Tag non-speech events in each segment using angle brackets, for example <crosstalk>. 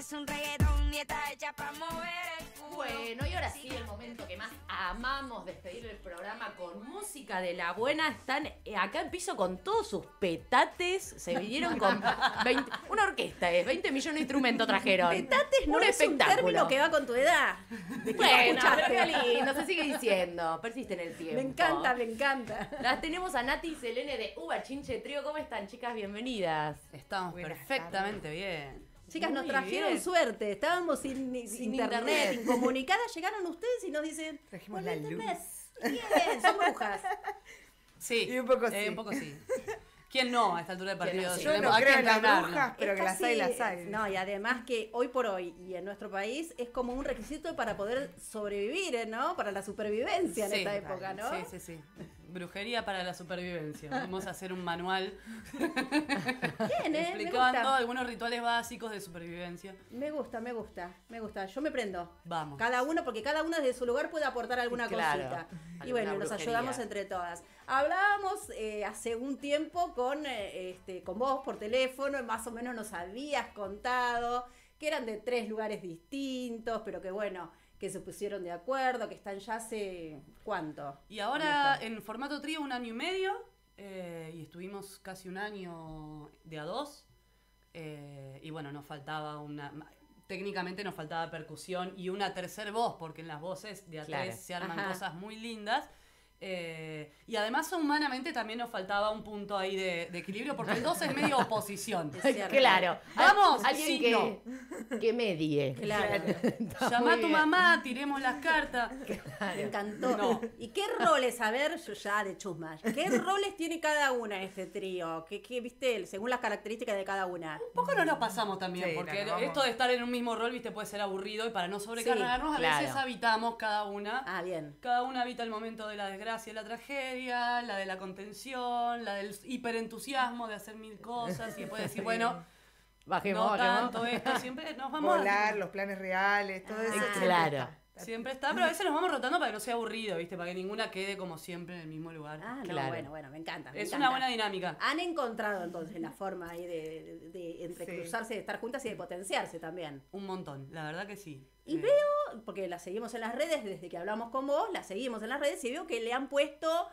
es un reggaetón y está hecha para mover el culo. Bueno, y ahora sí, el momento que más amamos despedir el programa con música de la buena. Están eh, acá en piso con todos sus petates. Se vinieron con <laughs> 20 una orquesta, es 20 millones de instrumentos trajeron. Petates no un es un espectáculo. término que va con tu edad. Bueno, lindo, se sigue diciendo. Persiste en el tiempo. Me encanta, me encanta. Las tenemos a Nati y Selene de Uva Chinche Trío. ¿Cómo están, chicas? Bienvenidas. Estamos Buenas perfectamente bien. Chicas, nos trajeron bien. suerte. Estábamos sin, sin internet, internet. incomunicadas. <laughs> Llegaron ustedes y nos dicen: Trajimos "Hola, la internet". luz. Bien, son brujas. <laughs> Sí. Y un poco eh, sí. un poco sí. ¿Quién no a esta altura del <laughs> ¿Quién partido? no? Yo Tenemos- no creo que en las brujas, pero Es que las hay, las hay. No, y además que hoy por hoy y en nuestro país es como un requisito para poder sobrevivir, ¿eh? ¿no? Para la supervivencia en Sí, esta época, ¿no? Sí, sí, sí. Brujería para la supervivencia. Vamos a hacer un manual Bien, ¿eh? Explicando algunos rituales básicos de supervivencia. Me gusta, me gusta, me gusta. Yo me prendo. Vamos. Cada uno, porque cada uno desde su lugar puede aportar alguna Claro, cosita. Y bueno, nos ayudamos entre todas. Hablábamos eh, hace un tiempo con, eh, este, con vos por teléfono, y más o menos nos habías contado que eran de tres lugares distintos, pero que bueno, que se pusieron de acuerdo, que están ya hace cuánto. Y ahora en formato trío un año y medio. eh, y estuvimos casi un año de a dos. eh, y bueno, nos faltaba una. Técnicamente nos faltaba percusión y una tercer voz, porque en las voces de a Claro. tres se arman Ajá. cosas muy lindas. Eh, y además humanamente también nos faltaba un punto ahí de, de equilibrio, porque el dos es medio <laughs> oposición. Es cierto. Claro. Vamos, Alguien sí, que, que medie. Claro, <laughs> Llama a tu bien. mamá, tiremos las cartas. <laughs> me encantó. No. ¿Y qué roles, a ver, yo ya de chusmas, qué roles tiene cada una en este trío? ¿Qué, qué, viste, según las características de cada una? Un poco nos lo pasamos también, Sí, porque no, no, esto de estar en un mismo rol, viste, puede ser aburrido y para no sobrecargarnos, Sí, a veces habitamos cada una. Ah, bien. Cada una habita el momento de la desgracia y la tragedia, la de la contención, la del hiperentusiasmo de hacer mil cosas y después decir, bueno, Bajemos, no bajemos. tanto esto, siempre nos vamos. Volar, los planes reales, todo eso. Ah, siempre claro. Siempre está, pero a veces nos vamos rotando para que no sea aburrido, viste, para que ninguna quede como siempre en el mismo lugar. Ah, no, Claro. bueno, bueno, me encanta. me es encanta. una buena dinámica. Han encontrado entonces la forma ahí de, de, entrecruzarse, de estar juntas y de potenciarse también. Un montón, la verdad que sí. Y Eh, veo, porque la seguimos en las redes, desde que hablamos con vos, la seguimos en las redes y veo que le han puesto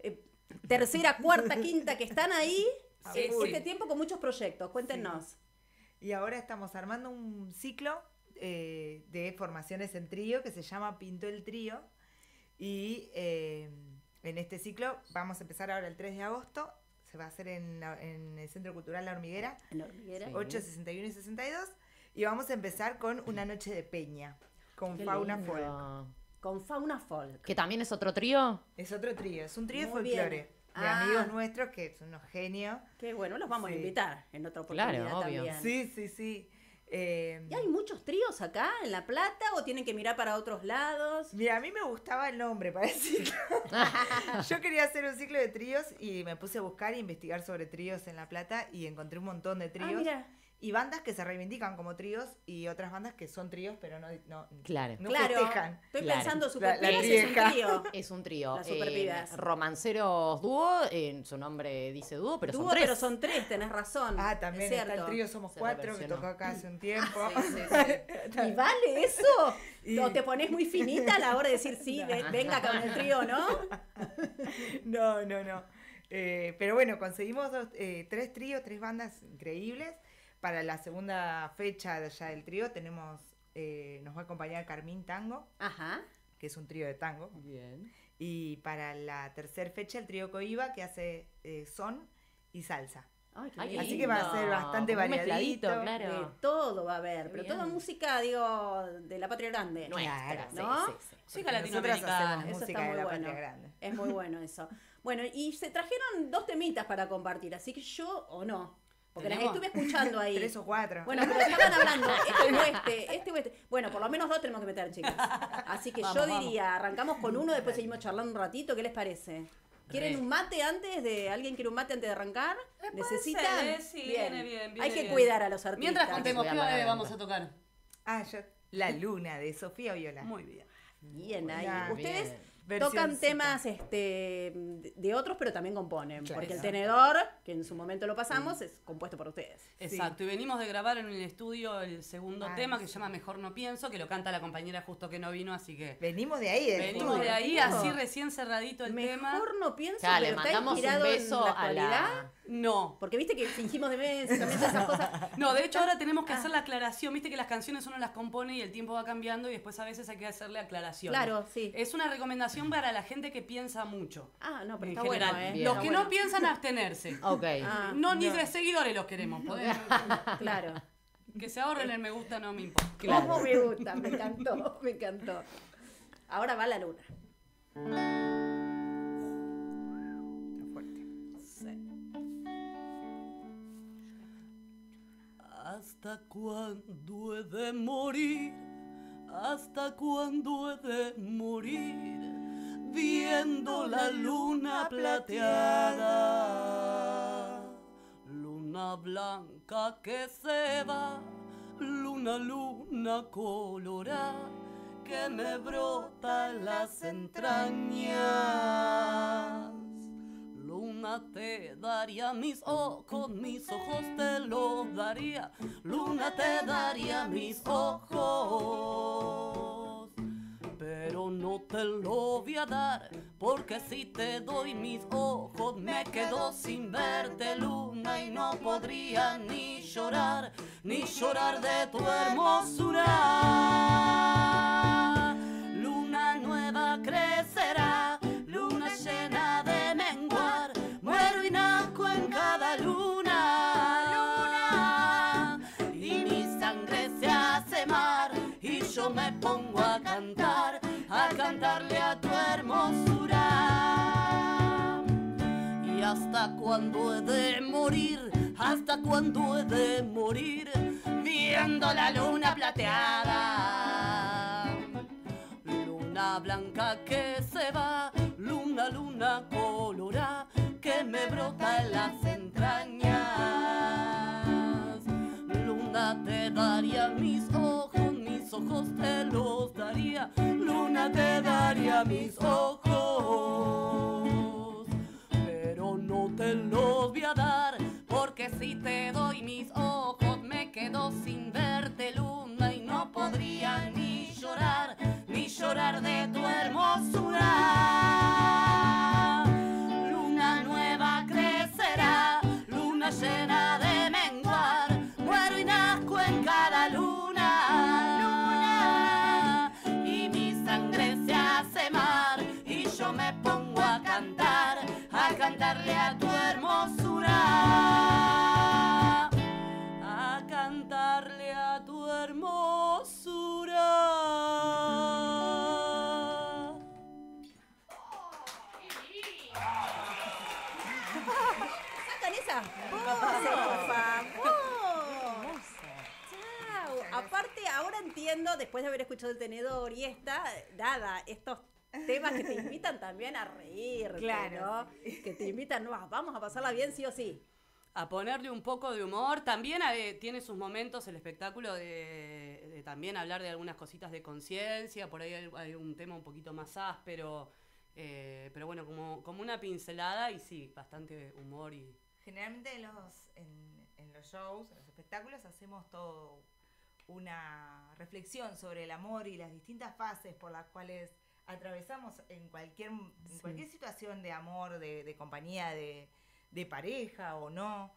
eh, tercera, cuarta, <laughs> quinta, que están ahí Sí, eh, sí. este tiempo con muchos proyectos. Cuéntenos. Y ahora estamos armando un ciclo eh, de formaciones en trío que se llama Pinto el Trío. Y eh, en este ciclo vamos a empezar ahora el 3 de agosto. Se va a hacer en, la- en el Centro Cultural La Hormiguera, En la hormiguera. Sí. 8, 61 y 62. Y vamos a empezar con una noche de peña, con Qué fauna lindo. folk. Con fauna folk. Que también es otro trío. Es otro trío, es un trío de bien. folclore. De Ah. amigos nuestros que son unos genios. Qué bueno, los vamos a invitar en otra Claro, oportunidad obvio. también. Sí, sí, sí. Eh, ¿Y hay muchos tríos acá en La Plata o tienen que mirar para otros lados? Mira, a mí me gustaba el nombre para el ciclo. <laughs> Yo quería hacer un ciclo de tríos y me puse a buscar e investigar sobre tríos en La Plata y encontré un montón de Ah, tríos. mira. Y bandas que se reivindican como tríos y otras bandas que son tríos pero no, no, Claro. no claro, festejan. estoy Claro. pensando La- super la es un trío. Es un trío. Las eh, superpibas. romanceros dúo, en su nombre dice dúo, pero Dúo, son tres. pero son tres, tenés razón. Ah, también es está cierto. el trío Somos Se Cuatro que tocó acá hace un <laughs> tiempo. Sí, sí, <laughs> sí. ¿Y vale eso? Y- ¿O te pones muy finita a la hora de decir sí, ve- venga con el trío, no? <laughs> No, no, no. Eh, pero bueno, conseguimos dos- eh, tres tríos, tres bandas increíbles. Para la segunda fecha de ya del trío tenemos, eh, nos va a acompañar Carmín Tango, Ajá. que es un trío de tango. Bien. Y para la tercera fecha el trío Coiba, que hace eh, son y salsa. Ay, qué Ay. Así que va a ser bastante variadito. claro. De todo va a haber, pero Bien. toda música, digo, de la patria grande. Nuestra, Claro, ¿no? sí, sí, sí. Música latinoamericana. Eso música está de la bueno. patria grande. Es muy bueno eso. Bueno, y se trajeron dos temitas para compartir, así que yo o no. Porque las estuve escuchando ahí. Tres o cuatro. Bueno, pero estaban hablando, este o este, este o este. Bueno, por lo menos dos tenemos que meter, chicas. Así que Vamos, yo vamos. diría, arrancamos con uno, después seguimos charlando un ratito, ¿qué les parece? ¿Quieren Re. un mate antes de alguien quiere un mate antes de arrancar? puede ¿Necesitan? eh, sí, viene bien, viene Hay que bien. cuidar a los artistas. Mientras contemos, ¿qué eh, vamos garganta. a tocar? Ah, yo, La Luna de Sofía Viola. Muy bien. Bien, ahí. Ustedes Bien. Tocan temas este, de otros, pero también componen. Claro. porque el tenedor, que en su momento lo pasamos, es compuesto por ustedes. Exacto, y venimos de grabar en el estudio el segundo Ay, tema que se llama Mejor no pienso, que lo canta la compañera justo que no vino, así que Venimos de ahí, del venimos estudio. de ahí, así recién cerradito el tema. Mejor no pienso, Ya, le pero está mandamos un en beso la a actualidad. la. No, Porque viste que fingimos también todas esas <laughs> cosas. no, de hecho ahora tenemos Ah. que hacer la aclaración, viste que las canciones uno las compone y el tiempo va cambiando y después a veces hay que hacerle aclaración. Claro, sí. Es una recomendación para la gente que piensa mucho. Ah, no, pero en está general. bueno, ¿eh? Bien. Los Está que bueno. no piensan abstenerse. <laughs> Ok. Ah, No, ni de seguidores los queremos. podés- <laughs> claro. que se ahorren el me gusta, no me importa. Claro. ¿Cómo me gusta? Me encantó, <laughs> me encantó. Ahora va la luna. Está fuerte. ¿Hasta cuándo he de morir? ¿Hasta cuándo he de morir? Viendo la luna plateada. Luna blanca que se va, luna, luna colorada que me brota las entrañas. Luna te daría mis ojos, mis ojos te los daría. Luna te daría mis ojos. No te lo voy a dar, porque si te doy mis ojos me quedo sin verte luna y no podría ni llorar, ni llorar de tu hermosura. Cuándo he de morir? ¿Hasta cuándo he de morir? Viendo la luna plateada. Luna blanca que se va, luna, luna colorada que me brota en las entrañas. Luna te daría mis ojos, mis ojos te llorar de tu hermosura. Luna nueva crecerá, luna llena de menguar, muero y nazco en cada luna. Y mi sangre se hace mar y yo me pongo a cantar, a cantarle a tu hermosura. Chau. Aparte, ahora entiendo, después de haber escuchado el tenedor y esta, nada, estos temas que te invitan también a reír, Claro, ¿no? Que te invitan, no, vamos a pasarla bien sí o sí. a ponerle un poco de humor. También eh, tiene sus momentos el espectáculo de, de también hablar de algunas cositas de conciencia. Por ahí hay, hay un tema un poquito más áspero. eh, pero bueno, como, como una pincelada y sí, bastante humor y... Generalmente en los, en, en los shows, en los espectáculos, hacemos todo una reflexión sobre el amor y las distintas fases por las cuales atravesamos en cualquier, en cualquier situación de amor, de, de compañía, de, de pareja o no.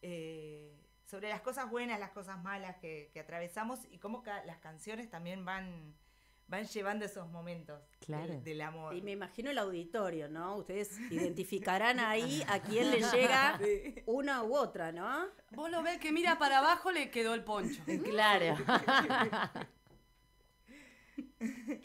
eh, sobre las cosas buenas, las cosas malas que, que atravesamos y cómo ca- las canciones también van, van llevando esos momentos Claro. del, del amor. Y me imagino el auditorio, ¿no? Ustedes identificarán <laughs> ahí a quién le llega <laughs> una u otra, ¿no? Vos lo ves que mira para abajo le quedó el poncho. <laughs> Claro.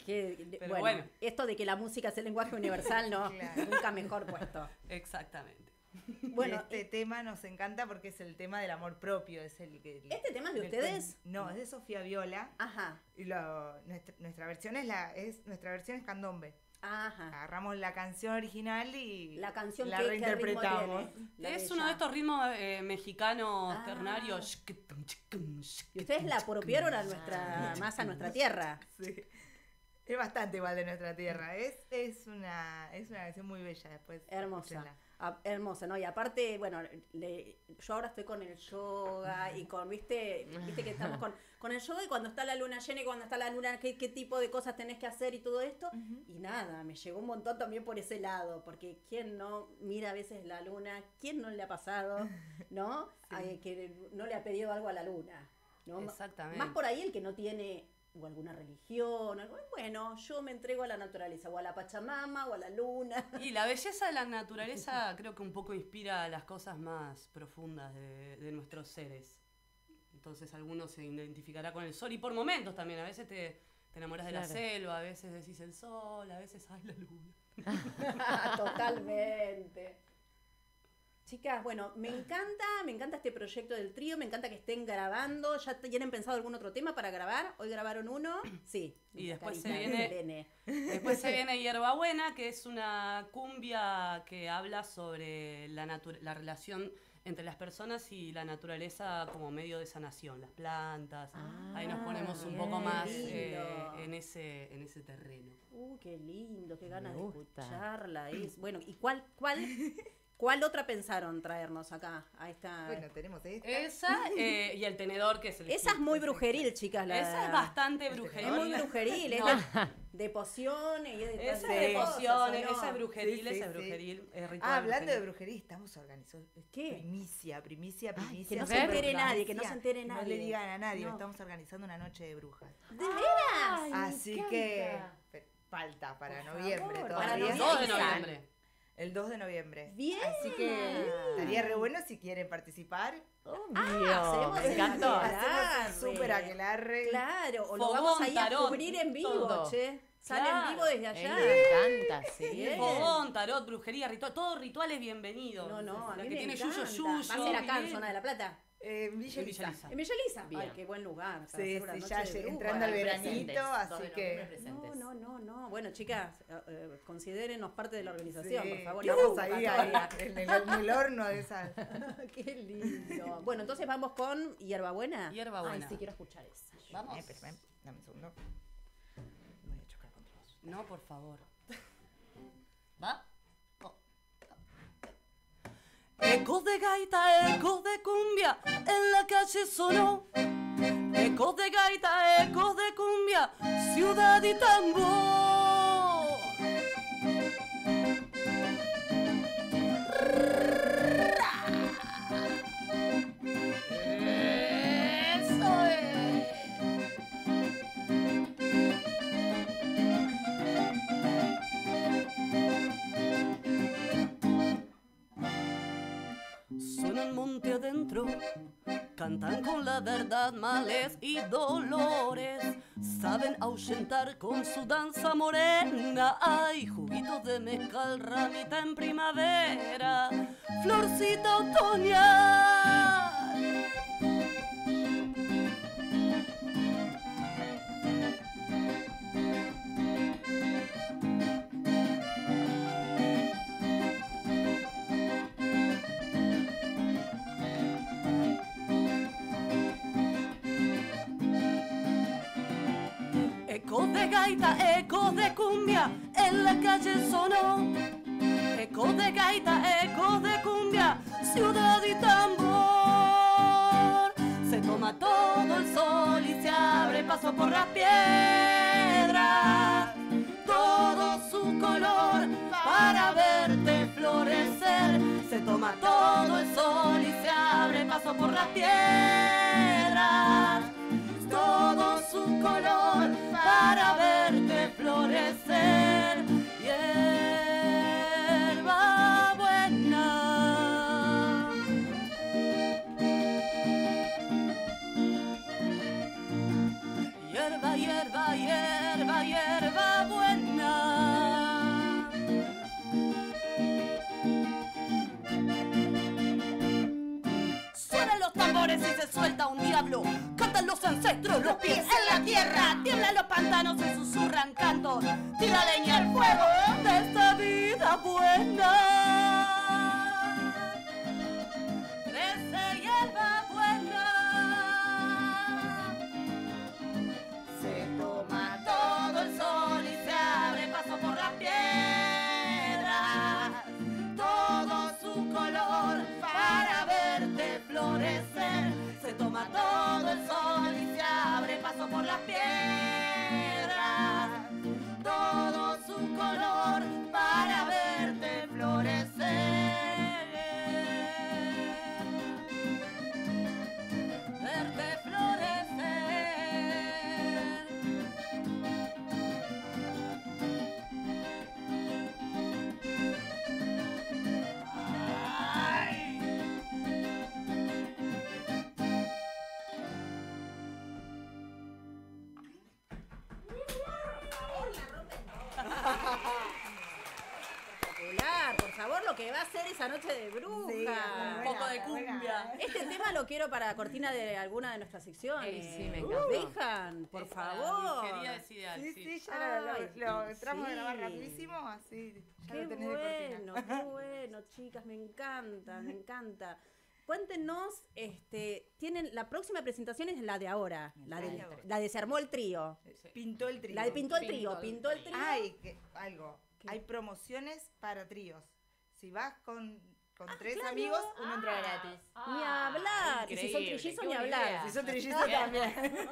Que, de- Pero bueno, bueno. esto de que la música es el lenguaje universal, no, Claro. nunca mejor puesto. Exactamente. <laughs> Bueno, este tema nos encanta porque es el tema del amor propio, es el que ¿Este tema es de ustedes? No, es de Sofía Viola Ajá, y lo- nuestra, nuestra versión es la es nuestra versión es candombe. ajá. Agarramos la canción original y La canción la que, ¿qué ritmo reinterpretamos. La es uno de estos ritmos eh, mexicanos Ah. ternarios. Y ustedes la apropiaron a nuestra, más a nuestra tierra. Sí. Es bastante igual de nuestra tierra. Es, es, una, es una canción muy bella después. Hermosa. Ah, hermosa, ¿no? Y aparte, bueno, le- yo ahora estoy con el yoga y con, viste, viste que estamos con, con el yoga y cuando está la luna llena y cuando está la luna, qué, qué tipo de cosas tenés que hacer y todo esto. Y nada, me llegó un montón también por ese lado, porque quién no mira a veces la luna, quién no le ha pasado, <laughs> ¿no? Que no le ha pedido algo a la luna, ¿no? Exactamente. Más por ahí el que no tiene o alguna religión, algo, bueno, yo me entrego a la naturaleza, o a la Pachamama, o a la luna. Y la belleza de la naturaleza <laughs> creo que un poco inspira las cosas más profundas de, de nuestros seres. Entonces alguno se identificará con el sol y por momentos también. A veces te, te enamoras de la selva, a veces decís el sol, a veces ay la luna. <laughs> Totalmente. Chicas, bueno, me encanta, me encanta este proyecto del trío, me encanta que estén grabando. ¿Ya tienen pensado algún otro tema para grabar? ¿Hoy grabaron uno? <clears throat> Sí. Y después se viene-. Después se viene Hierbabuena, que es una cumbia que habla sobre la, la relación entre las personas y la naturaleza como medio de sanación, las plantas. Ahí nos ponemos un poco más eh, en, ese, en ese terreno. Uh, qué lindo, qué ganas de escucharla. Es, bueno, ¿y cuál, cuál, <laughs> cuál otra pensaron traernos acá? A esta. Bueno, tenemos esta. Esa <laughs> eh, y el tenedor que es el esa es muy brujeril, chicas. La, Esa es bastante Es brujería. muy brujeril, es No. de, <laughs> de pociones y es de Esa es de pociones, ¿o no? esa es brujeril, Sí, sí, esa es sí. brujeril. es ritual Ah, hablando de brujeril. brujería, estamos organizando. ¿Qué? Primicia, primicia, Ay, primicia. que no se entere nadie, que no se entere No nadie. le digan a nadie, No. estamos organizando una noche de brujas. ¿De veras? Así que falta para Por noviembre favor, todavía. para El noviembre. 2 de noviembre. El 2 de noviembre. Bien. Así que estaría re bueno si quieren participar. Obvio, hacemos me el encantó. Hacemos un súper aquelarre. Claro, o lo vamos ahí a tarot, cubrir en vivo, todo. che. Sale Claro. en vivo desde A allá. me encanta, sí. Fogón, tarot, brujería, ritual, todo rituales bienvenidos. No, no, a mí que me tiene encanta. yuyo, Va a yuyo. ser acá en. Zona de la Plata. Eh, Villa En Elisa. Villa Elisa. En Villa Elisa. Ay, qué buen lugar. para Sí, hacer una sí, noche ya de entrando al veranito, así que- No, no, no, no. Bueno, chicas, eh, eh, considérenos parte de la organización, Sí, por favor. Y ahí, brujas ahí, todavía. en, el, en el horno de esa. <laughs> Qué lindo. Bueno, entonces vamos con Hierbabuena. Hierba Ay, buena. sí, quiero escuchar esa. Vamos. Eh, dame un segundo. Voy a chocar contra vos. No, por favor. <laughs> ¿Va? Oh. Ecos de gaita, ecos de cumbia, en la calle sonó. Ecos de gaita, ecos de cumbia, ciudad y tambor. Suenan monte adentro, cantan con la verdad males y dolores, saben ahuyentar con su danza morena. Hay juguitos de mezcal, ramita en primavera, florcita otoñal. Gaita, ecos de cumbia, en la calle sonó. Ecos de gaita, ecos de cumbia, ciudad y tambor. Se toma todo el sol y se abre paso por las piedras. Todo su color para verte florecer. Se toma todo el sol y se abre paso por las piedras todo su color para verte florecer. Hierba buena. Hierba, hierba, hierba, hierba buena. Suenan los tambores y se suelta un diablo. Los ancestros, los pies en la tierra. Tiemblan los pantanos y susurran cantos. Tira leña al fuego que va a ser esa noche de bruja. Sí, Un poco de cumbia. Este tema lo quiero para cortina de alguna de nuestras secciones. Ey, sí, me ¿Nos encantó. dejan, por favor. es ideal, Sí, sí. sí, ya lo, lo, Ay, lo entramos a sí. grabar rapidísimo, así ya Qué lo tenés de bueno, cortina. qué <laughs> bueno, chicas, me encanta, me encanta. Cuéntenos, este, tienen la próxima presentación es la de ahora, la de, la de se armó el trío. Pintó el trío. La de pintó el trío, pintó el trío. que, algo. ¿Qué? Hay promociones para tríos. Si vas con, con tres claro. amigos, uno entra gratis. Ni hablar, y si son trillizos, ni hablar. idea. Si son trillizos también.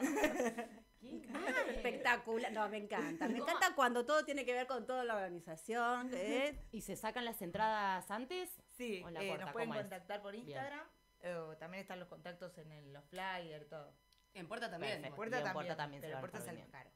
<laughs> Increíble. Espectacular, no, me encanta. Me <laughs> encanta cuando todo tiene que ver con toda la organización. ¿eh? ¿Y se sacan las entradas antes? Sí, la eh, puerta, nos pueden contactar por. Instagram. eh, también están los contactos en el- los flyers, todo. En puerta también. Perfecto. Puerta y en también, puerta también se pero a puerta sale caro.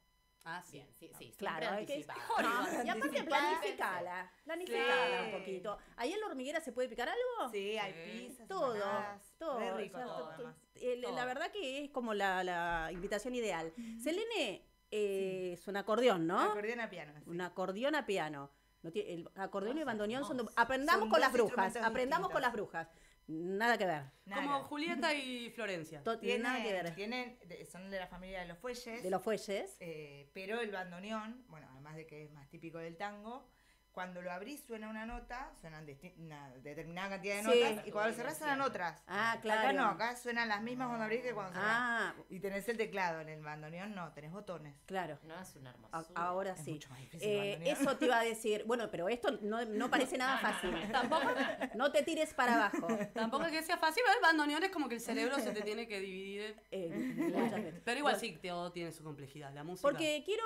Ah, sí. Bien, sí, sí. Claro, hay que. <laughs> No, y aparte planificala, planificala Sí. un poquito. ¿Ahí en la hormiguera se puede picar algo? Sí, hay Sí. pizzas, Todo, empanadas, todo. Re o rico sea, todo, to- to- además. el- Todo. La verdad que es como la, la invitación ideal. Selene eh, es un acordeón, ¿no? Acordeón a piano. sí. Un acordeón a piano. No tiene- el acordeón y el bandoneón son... hermosas. Aprendamos Son con las brujas, aprendamos con las brujas. Nada que ver. Nada. Como Julieta y Florencia. To- Tienen, nada que ver. tienen, de- son de la familia de los fuelles. De los fuelles. eh, pero el bandoneón, bueno, además de que es más típico del tango, cuando lo abrís suena una nota, suenan una determinada cantidad de Sí. notas, y cuando lo cerrás suenan otras. Ah, Acá claro. no, acá suenan las mismas cuando abrís que cuando cerrás. Ah, Y tenés el teclado, en el bandoneón no, tenés botones. claro. No es una A- hermosura. Ahora Es sí. mucho más difícil Eh, eso te iba a decir. Bueno, pero esto no, no parece nada <laughs> fácil. Tampoco. No te tires para abajo. <laughs> Tampoco es que sea fácil, pero el bandoneón es como que el cerebro se te tiene que dividir. Eh. Pero igual sí, todo tiene su complejidad. La música. Porque quiero,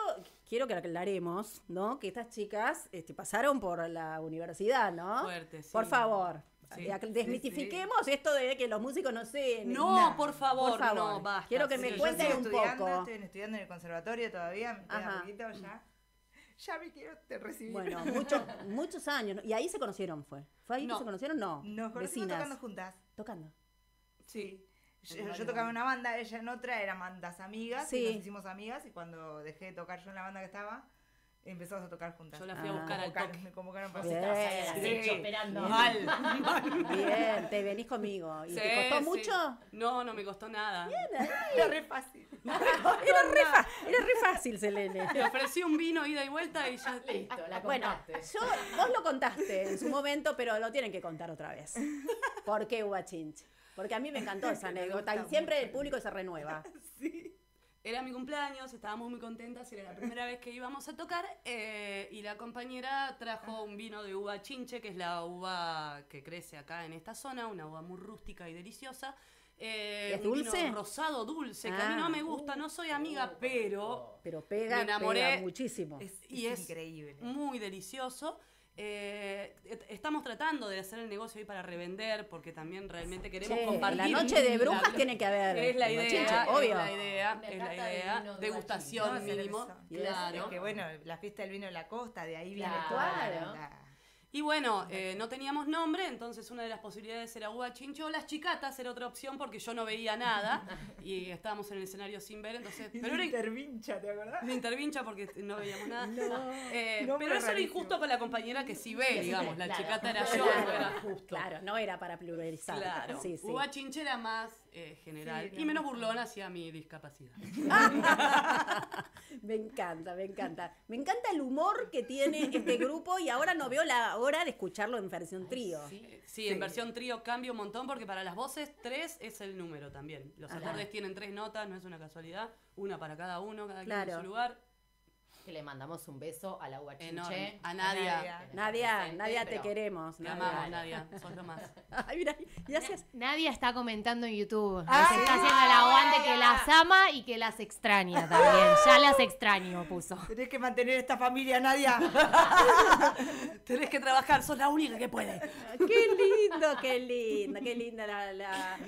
quiero que aclaremos, ¿no? Que estas chicas este, pasaron por la universidad, ¿no? Fuerte, sí. Por favor. Sí. Desmitifiquemos esto de que los músicos no sé. No, por favor, por favor. no, basta. Quiero que Sí, me yo Yo cuenten un poco. estoy estudiando en el conservatorio todavía, me queda poquito ya. Ya me quiero te recibir. Bueno, muchos muchos años. ¿no? ¿Y ahí se conocieron fue? ¿Fue ahí No. que se conocieron? No. Nos conocimos Vecinas. tocando juntas. Tocando. Sí. Yo, yo varios tocaba en una banda, ella en otra, eran bandas amigas, Sí. y nos hicimos amigas, y cuando dejé de tocar yo en la banda que estaba, empezamos a tocar juntas. Yo la fui a Ah. buscar al toque. Me convocaron para Bien. Sí. acecho esperando. Mal. Bien, te venís conmigo. ¿Y Sí, te costó sí. mucho? No, no me costó nada. Era re fácil. <laughs> Era re, fa- era re fácil, Selene. Le ofrecí un vino ida y vuelta y ya. Listo, la Bueno, contaste. yo, vos lo contaste en su momento, pero lo tienen que contar otra vez. ¿Por qué Uva Chinch? Porque a mí me encantó <laughs> esa anécdota y siempre mucho. el público se renueva. <laughs> Era mi cumpleaños, estábamos muy contentas, era la primera vez que íbamos a tocar eh, y la compañera trajo un vino de uva chinche, que es la uva que crece acá en esta zona, una uva muy rústica y deliciosa. Eh, ¿Es un dulce? vino rosado dulce, que a mí Ah. no me gusta, no soy amiga, pero Pero pega, Me enamoré. pega muchísimo. Es, Y es es increíble. muy delicioso. Eh, estamos tratando de hacer el negocio ahí para revender, porque también realmente queremos Che, compartir. la noche de brujas la- tiene que haber. Es la idea, Chinche, es obvio. la idea, es la idea. de Degustación. No, mínimo. Claro. Es que bueno, la fiesta del vino de la costa, de ahí viene Claro. toda Claro. Y bueno, eh, no teníamos nombre, entonces una de las posibilidades era uva chincho. Las chicatas era otra opción porque yo no veía nada y <laughs> estábamos en el escenario sin ver, entonces. Pero era intervincha, ¿te acordás? me intervincha porque no veíamos nada. <laughs> Eh, Nombre pero eso era injusto con la compañera que sí ve, digamos. La Claro. chicata era <laughs> yo, no era justo. Claro, no era para pluralizar. Claro. Sí, sí. Uva chinche era más eh, general Sí, y menos no. burlona hacia mi discapacidad. <laughs> Me encanta, me encanta. Me encanta el humor que tiene este grupo y ahora no veo la hora de escucharlo en versión trío. Sí, en versión trío cambia un montón porque para las voces tres es el número también. Los acordes tienen tres notas, no es una casualidad, una para cada uno, cada quien en Claro. su lugar. Que le mandamos un beso a la. Enorme. A Nadia. Nadia. Nadia, te queremos. Te Nadia. amamos, Nadia. Sos lo más. <laughs> Ay, mira. Nadia está comentando en YouTube. Ah, está sí. haciendo el aguante que las ama y que las extraña también. <laughs> Ya las extraño, puso. Tenés que mantener esta familia, Nadia. <laughs> Tenés que trabajar, sos la única que puede. Qué lindo, qué lindo, qué linda la, la-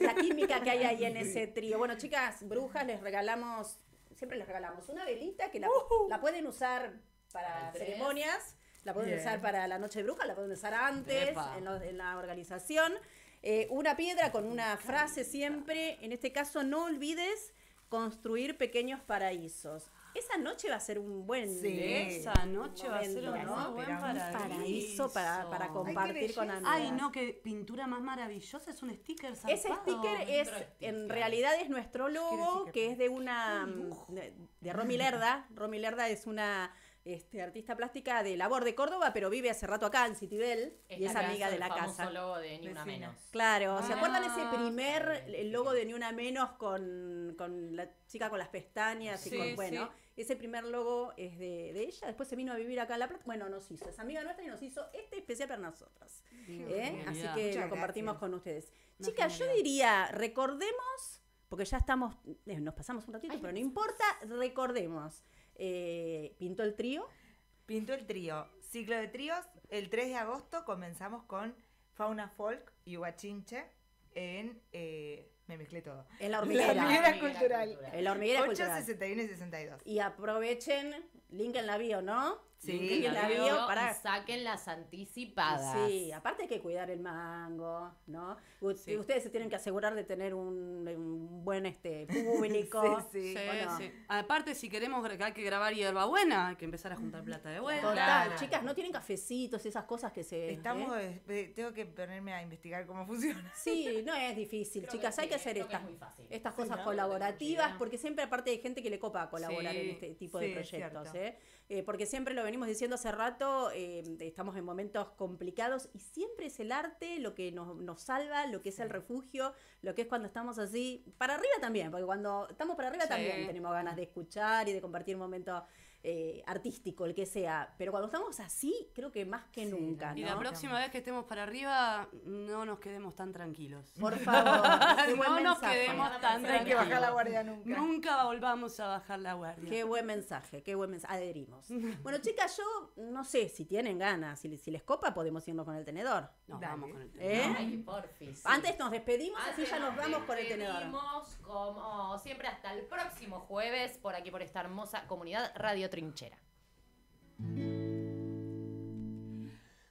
la química que hay ahí en ese trío. Bueno, chicas, brujas, les regalamos, siempre les regalamos una velita que la, la pueden usar Para ceremonias, la pueden Bien. usar para la noche de brujas, la pueden usar antes, en, los- en la organización. Eh, una piedra con una frase siempre, en este caso, no olvides construir pequeños paraísos. Esa noche va a ser un buen Sí. Esa noche va a ser un buen paraíso para, para compartir. con amigas. Ay, no, qué pintura más maravillosa. Es un sticker Ese sticker es, en realidad es nuestro logo, que es de una, de, de Romy Lerda. Romy Lerda es una este, artista plástica de labor de Córdoba, pero vive hace rato acá en Citibel y es amiga hizo de el la casa. logo de Ni Una. Menos. Claro, ¿se Ah. acuerdan ese primer el logo de Ni Una Menos con, con la chica con las pestañas y Sí, con, bueno, sí. ese primer logo es de, de ella, después se vino a vivir acá a La Plata, bueno, nos hizo, es amiga nuestra y nos hizo este especial para nosotras. ¿eh? Así que Muchas lo compartimos gracias. con ustedes. Chicas, yo diría, recordemos, porque ya estamos, eh, nos pasamos un ratito, pero no importa, recordemos. Eh, pintó el trío. Pintó el trío. Ciclo de tríos. El 3 de agosto comenzamos con Fauna Folk y Huachinche en... eh, me mezclé todo. En la La hormiguera. hormiguera Hormiguera cultural. cultural. En la hormiguera 8, cultural. 61 y 62. Y aprovechen, link en la bio, ¿no? Sí, Link en la Bio, bio y para... saquen las anticipadas. Sí, aparte hay que cuidar el mango, ¿no? U- Sí. Ustedes se tienen que asegurar de tener un, un buen este <laughs> público. Sí, sí. Sí, ¿o no? sí. Aparte, si queremos que hay que grabar hierbabuena, hay que empezar a juntar plata de vuelta. Total, Claro. chicas, no tienen cafecitos, esas cosas que se... Estamos, ¿eh? eh, tengo que ponerme a investigar cómo funciona. Sí, no es difícil, Creo chicas, que hay que hacer estas, estas Sí, cosas ¿no? colaborativas, porque siempre aparte hay gente que le copa colaborar Sí, en este tipo sí, de proyectos. ¿Eh? Eh, porque siempre lo venimos diciendo hace rato, eh, estamos en momentos complicados y siempre es el arte lo que nos, nos salva, lo que es el refugio, lo que es cuando estamos así, para arriba también, porque cuando estamos para arriba también tenemos ganas de escuchar y de compartir un momento eh, artístico, el que sea, pero cuando estamos así, creo que más que Sí, nunca, Y la próxima vez que estemos para arriba, no nos quedemos tan tranquilos. Por <laughs> favor, no nos mensaje. quedemos tan No hay que bajar la tranquilos. guardia nunca. Nunca volvamos a bajar la guardia. Qué buen mensaje, qué buen mensaje. Adherimos. <laughs> Bueno, chicas, yo no sé si tienen ganas, si, si les copa, podemos irnos con el tenedor. Nos Dale. vamos con el. ¿Eh? Ay, porfis. sí. Antes nos despedimos, así ya nos vamos con el tenedor. despedimos, como siempre, hasta el próximo jueves, por aquí, por esta hermosa comunidad Radio Trinchera.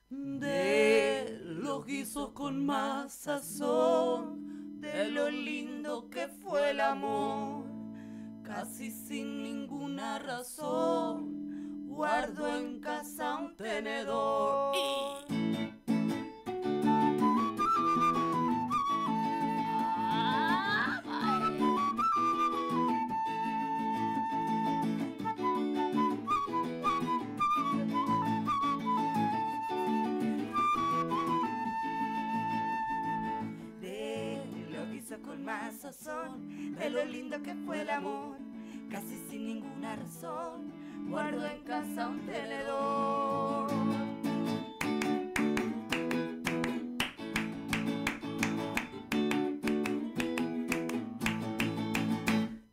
De los guisos con más sazón, de lo lindo que fue el amor, casi sin ninguna razón, guardo en casa un tenedor. De con más sazón, de lo lindo que fue el amor, casi sin ninguna razón, guardo en casa un tenedor.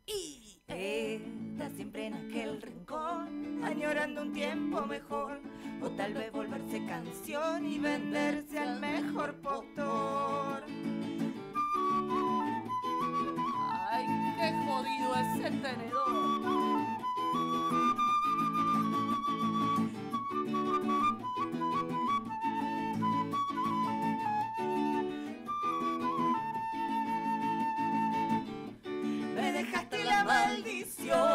Y está siempre en aquel rincón, añorando un tiempo mejor, o tal vez volverse canción y venderse al mejor postor. Ese tenedor. Me dejaste la maldición,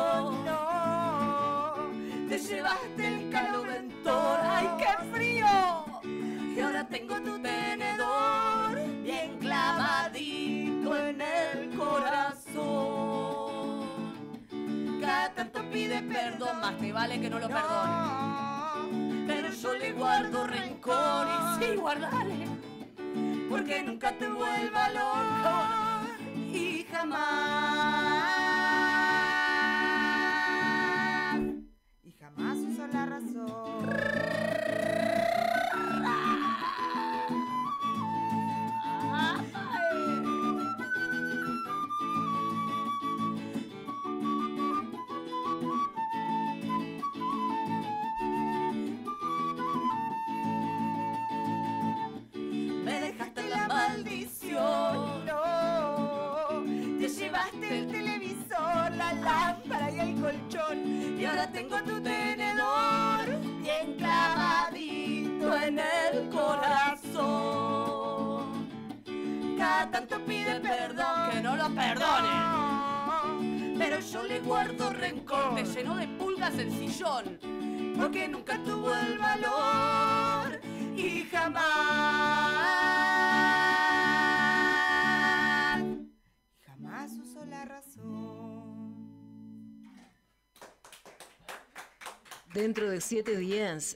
pide perdón, Más te vale que no lo perdone. pero yo le guardo rencor y sí, guardale, porque nunca te vuelva loco y jamás, pide perdón, Que no lo perdone. pero yo le guardo rencor. Te llenó de pulgas el sillón. porque nunca tuvo el valor y jamás. Jamás usó la razón. Dentro de siete días